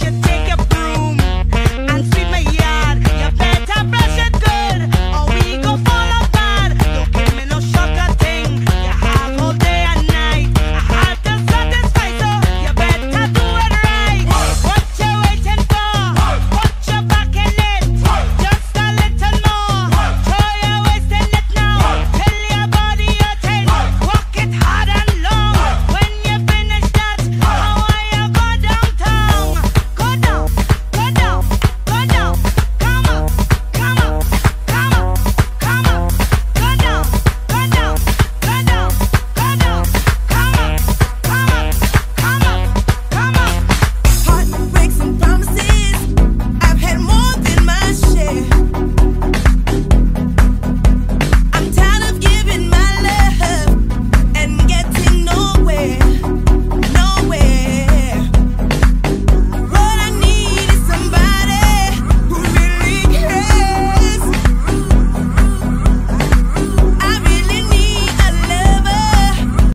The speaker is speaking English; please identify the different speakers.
Speaker 1: you think